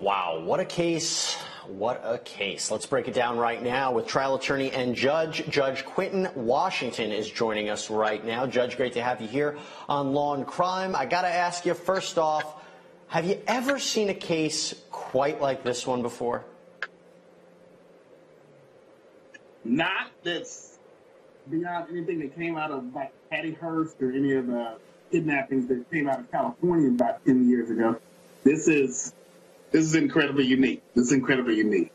Wow, what a case. What a case. Let's break it down right now with trial attorney and judge. Judge Quinton Washington is joining us right now. Judge, great to have you here on Law and Crime. I got to ask you first off, have you ever seen a case quite like this one before? Not that's beyond anything that came out of like Patty Hearst or any of the kidnappings that came out of California about 10 years ago. This is this is incredibly unique. This is incredibly unique.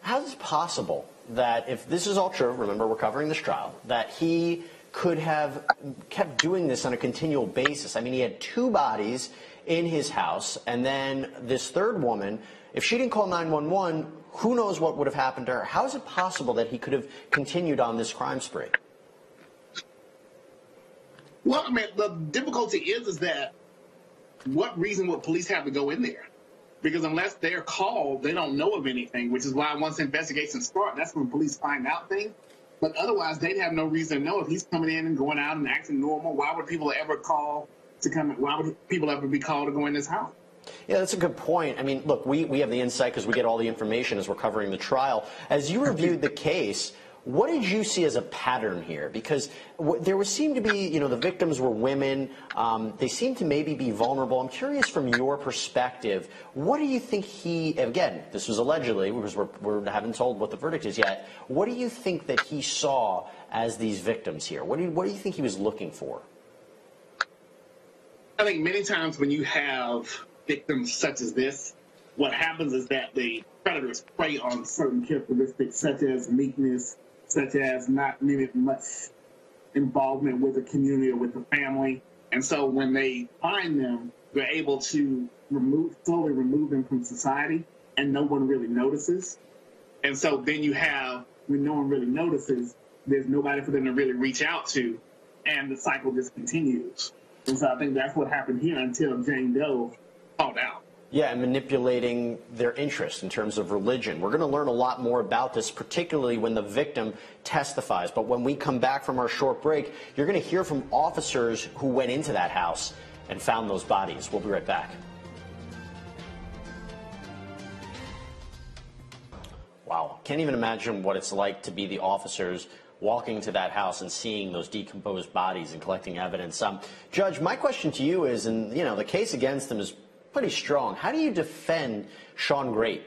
How is it possible that if this is all true, remember we're covering this trial, that he could have kept doing this on a continual basis? I mean, he had two bodies in his house, and then this third woman, if she didn't call 911, who knows what would have happened to her? How is it possible that he could have continued on this crime spree? Well, I mean, the difficulty is, is that what reason would police have to go in there? Because unless they're called, they don't know of anything, which is why once investigations start, that's when police find out things. But otherwise, they'd have no reason to know if he's coming in and going out and acting normal. Why would people ever call to come? Why would people ever be called to go in this house? Yeah, that's a good point. I mean, look, we, we have the insight because we get all the information as we're covering the trial. As you reviewed the case, what did you see as a pattern here? Because there was, seemed to be, you know, the victims were women. Um, they seemed to maybe be vulnerable. I'm curious from your perspective, what do you think he, again, this was allegedly, because we're, we haven't told what the verdict is yet, what do you think that he saw as these victims here? What do you, what do you think he was looking for? I think many times when you have victims such as this, what happens is that the predators prey on certain characteristics such as meekness, such as not needing much involvement with the community or with the family. And so when they find them, they're able to remove, slowly remove them from society and no one really notices. And so then you have, when no one really notices, there's nobody for them to really reach out to and the cycle just continues. And so I think that's what happened here until Jane Doe called out. Yeah, and manipulating their interest in terms of religion. We're going to learn a lot more about this, particularly when the victim testifies. But when we come back from our short break, you're going to hear from officers who went into that house and found those bodies. We'll be right back. Wow, can't even imagine what it's like to be the officers walking to that house and seeing those decomposed bodies and collecting evidence. Um, Judge, my question to you is, and you know, the case against them is pretty strong. How do you defend Shawn Grate?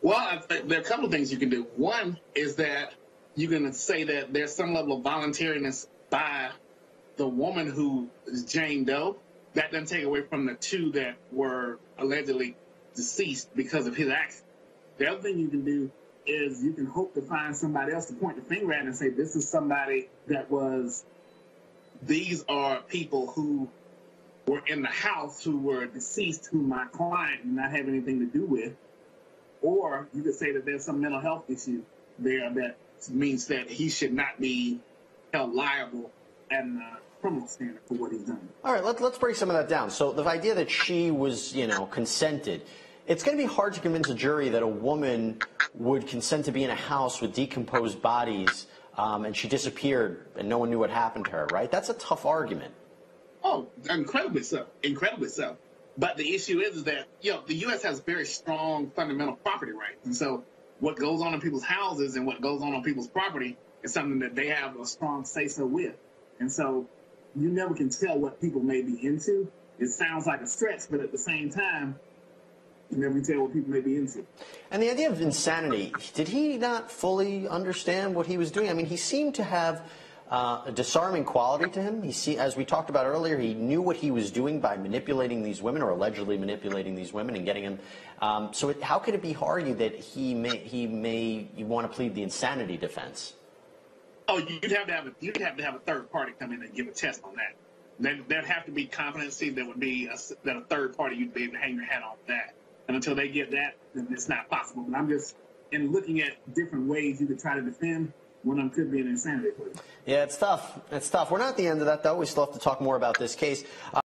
Well, there are a couple of things you can do. One is that you can say that there's some level of voluntariness by the woman who is Jane Doe. That doesn't take away from the two that were allegedly deceased because of his actions. The other thing you can do is you can hope to find somebody else to point the finger at and say, this is somebody that was, these are people who were in the house who were deceased who my client did not have anything to do with. Or you could say that there's some mental health issue there that means that he should not be held liable and criminal standard for what he's done. All right, let, let's break some of that down. So the idea that she was, you know, consented, it's going to be hard to convince a jury that a woman would consent to be in a house with decomposed bodies um, and she disappeared and no one knew what happened to her, right? That's a tough argument. Oh, incredibly so. Incredibly so. But the issue is, that, you know, the U.S. has very strong fundamental property rights. And so what goes on in people's houses and what goes on on people's property is something that they have a strong say so with. And so you never can tell what people may be into. It sounds like a stretch, but at the same time, you never can tell what people may be into. And the idea of insanity, did he not fully understand what he was doing? I mean, he seemed to have uh, a disarming quality to him. He see, as we talked about earlier, he knew what he was doing by manipulating these women or allegedly manipulating these women and getting them. Um, so it, how could it be argued that he may he may you want to plead the insanity defense? Oh, you'd have to have a, you'd have to have a third party come in and give a test on that. There, there'd have to be competency that would be a, that a third party you'd be able to hang your hat on that. And until they get that, then it's not possible. But I'm just in looking at different ways you could try to defend one of them could be an insanity plea. Yeah, it's tough. It's tough. We're not at the end of that, though. We still have to talk more about this case. Uh,